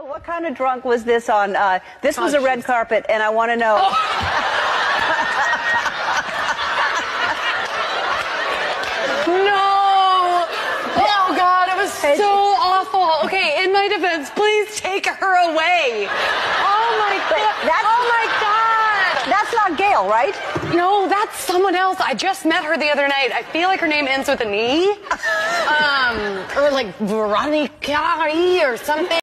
What kind of drunk was this on? Uh, this was a red carpet, and I want to know. Oh. No! Oh God, it was so awful. Okay, in my defense, please take her away. Oh my God! that's- oh my God! That's not Gail, right? No, that's someone else. I just met her the other night. I feel like her name ends with an E. Um, or like Veronica or something.